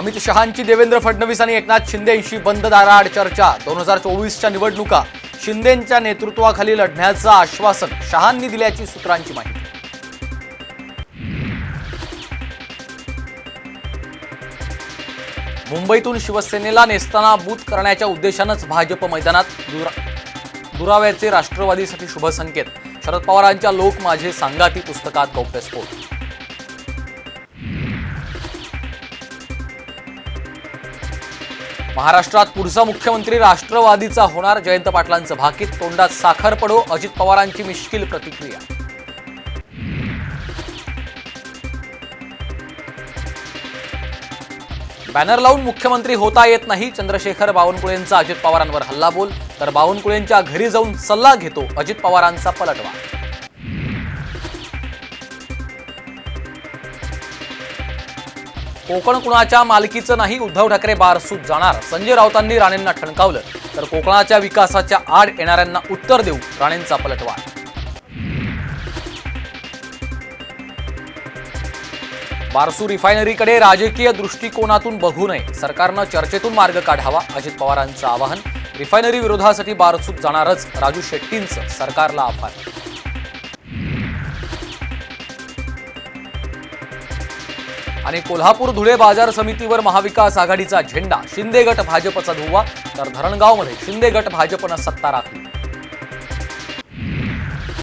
अमित शहांची देवेंद्र फडणवीस आणि एकनाथ शिंदेंशी बंद दाराआड चर्चा. दोन हजार चोवीसच्या निवडणुका. शिंदेंच्या नेतृत्वाखाली लढण्याचं आश्वासन शहांनी दिल्याची सूत्रांची माहिती. मुंबईतून शिवसेनेला नेस्तानाबूत करण्याच्या उद्देशानंच भाजप मैदानात दुरा दुराव्याचे राष्ट्रवादीसाठी शुभसंकेत. शरद पवारांच्या लोक माझे सांगाती पुस्तकात गौप्यस्फोट महाराष्ट्रात पुढचा मुख्यमंत्री राष्ट्रवादीचा होणार जयंत पाटलांचं भाकीत तोंडात साखर पडो अजित पवारांची मिश्किल प्रतिक्रिया. बॅनर लावून मुख्यमंत्री होता येत नाही चंद्रशेखर बावनकुळेंचा अजित पवारांवर हल्लाबोल तर बावनकुळेंच्या घरी जाऊन सल्ला घेतो अजित पवारांचा पलटवा कोकण कुणाच्या मालकीचं नाही? उद्धव ठाकरे बारसूत जाणार. संजय राऊतांनी राणेंना ठणकावलं. तर कोकणाच्या विकासाच्या आड येणाऱ्यांना उत्तर देऊ राणेंचा पलटवार. बारसू रिफायनरीकडे राजकीय दृष्टिकोनातून बघू नये. सरकारनं चर्चेतून मार्ग काढावा अजित पवारांचं आवाहन. रिफायनरी विरोधासाठी बारसूत जाणारच. राजू शेट्टींचं सरकारला आभार आणि कोल्हापूर धुळे बाजार समितीवर महाविकास आघाडीचा झेंडा शिंदे गट भाजपचा धुवा तर धरणगावमध्ये शिंदे गट भाजपनं सत्ता राखली.